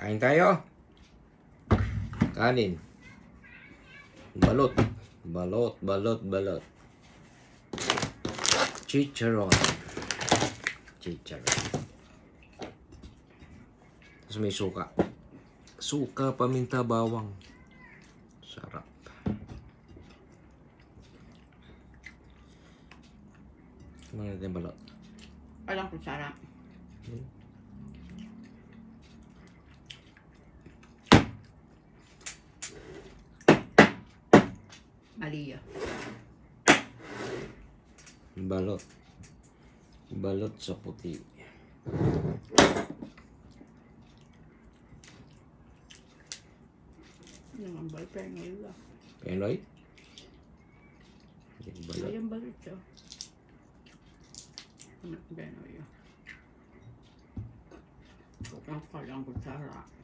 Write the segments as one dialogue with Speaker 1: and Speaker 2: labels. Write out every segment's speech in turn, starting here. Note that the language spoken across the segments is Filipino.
Speaker 1: Kain tayo. Kanin. Balot. Balot, balot, balot. Chicharon. Chicharon. Tapos may suka. Suka, paminta, bawang. Sarap. Ano natin balot?
Speaker 2: Walang kutsara. Mali yun.
Speaker 1: Balot. Balot sa puti.
Speaker 2: Naman ba? Pengil lang.
Speaker 1: Penoy? Yung balot.
Speaker 2: Ayun ba ito? Ano ba yun? Walang palang kutsara.
Speaker 1: Mm.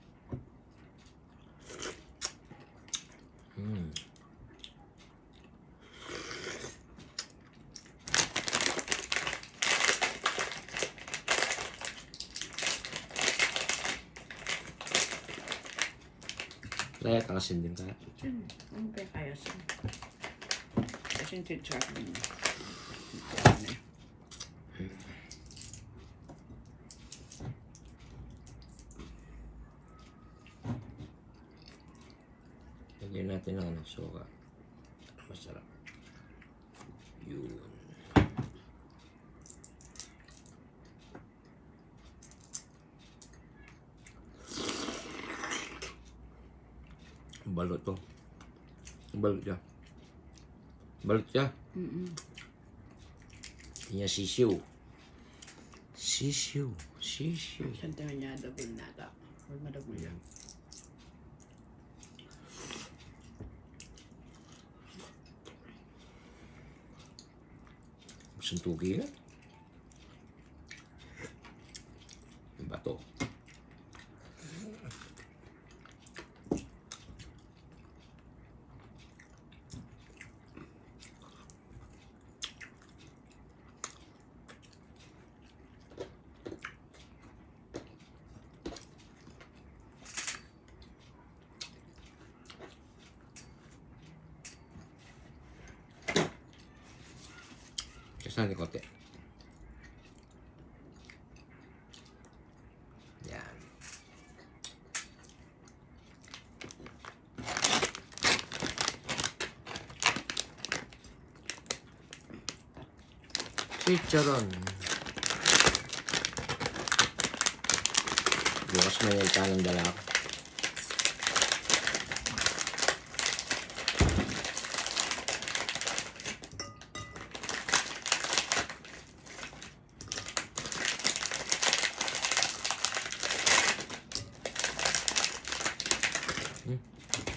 Speaker 1: Kaya kakasin din kaya.
Speaker 2: Yun. Ano ba kaya sa? Kasi yung teacher ko yun. Ano eh.
Speaker 1: Lagyan natin ng ano, suka. Masarap. Yun. Balot to. Balot siya. Balot siya.
Speaker 2: Mm-mm.
Speaker 1: Yan sisiw. Sisiw. Sisiw.
Speaker 2: Tingin niya double nata. Huwag madouble yan.
Speaker 1: Suntugi yan. Kasi natin konti. Yan. Chicharon. Bukas na yung tanong dala ko.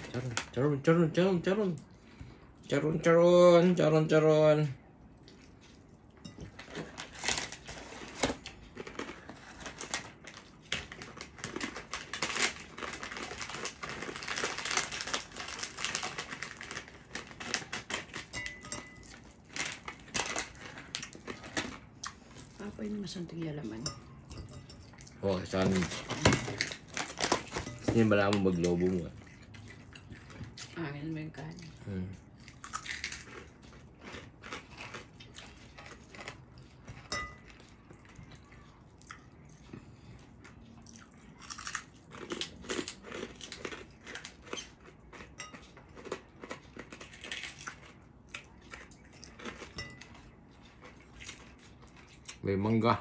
Speaker 1: carun carun carun carun carun carun carun carun
Speaker 2: Apa ini mas untuk
Speaker 1: laman? Oh, sandwich. Ini malamang mau berglobung? à
Speaker 2: cái bên cái này.
Speaker 1: ừ. về ga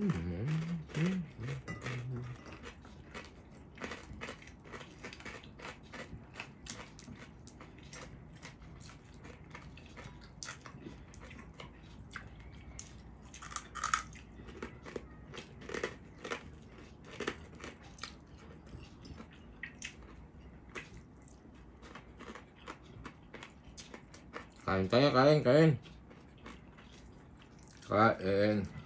Speaker 1: Kain kain kain kain. Kain.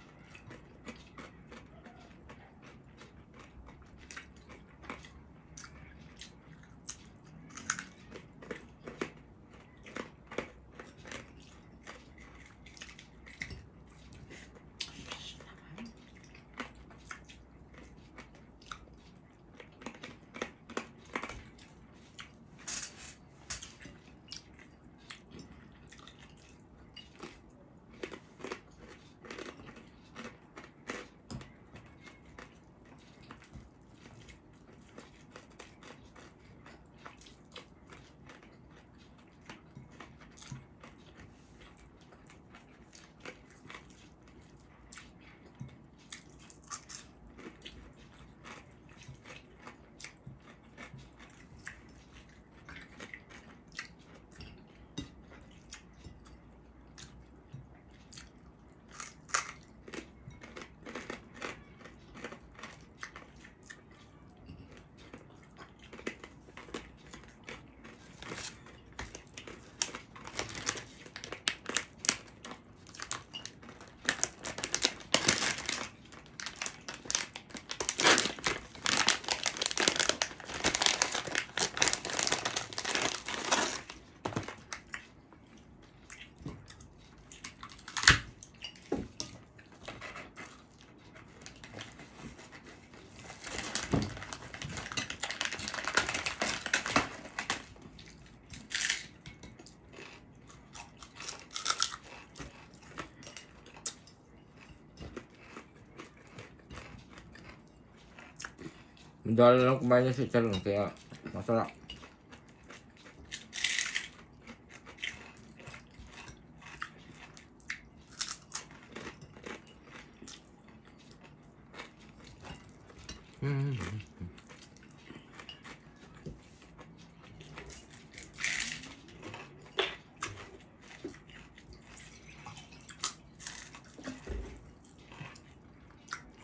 Speaker 1: Menjualnya kembali sih calon kayak masalah.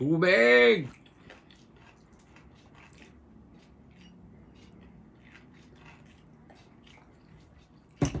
Speaker 1: Tubig!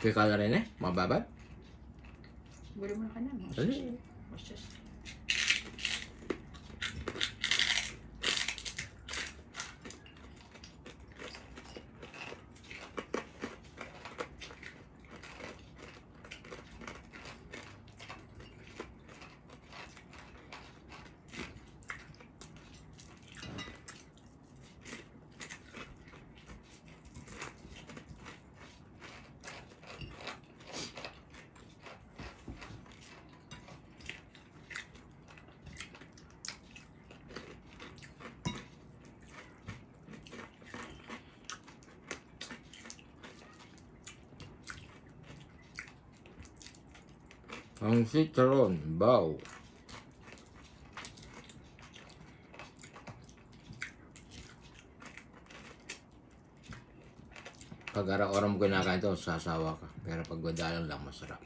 Speaker 1: Kaya
Speaker 2: kalau ini, mau babat?
Speaker 1: Boleh
Speaker 2: makan apa? Boleh.
Speaker 1: Ang citron, baw. Pag araw-araw mo kinakain ito, sasawa ka. Pero pag madalang lang, masarap.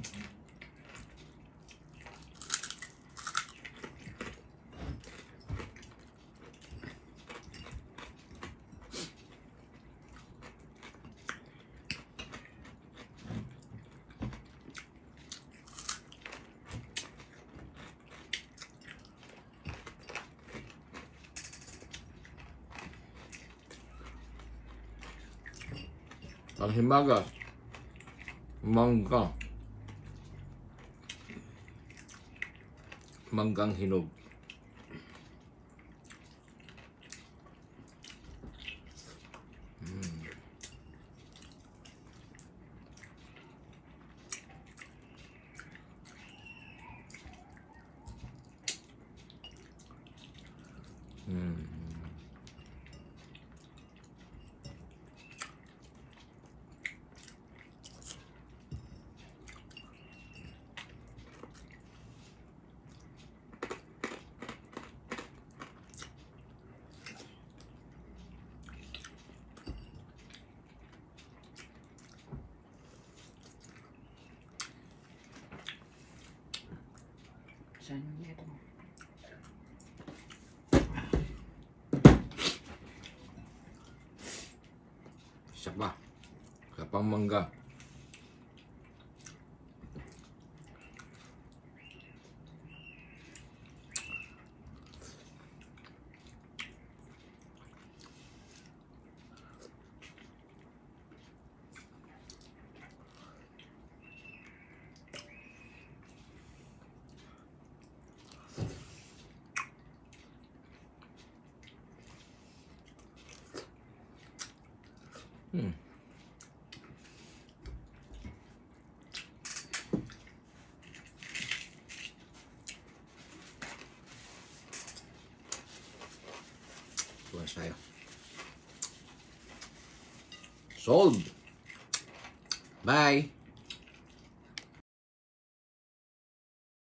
Speaker 1: Ang himagas. Mangga. Manggang hinog. Mm. Mm.
Speaker 2: Saan yung ito?
Speaker 1: Isa pa. Isa pang mangga. Sold! Bye!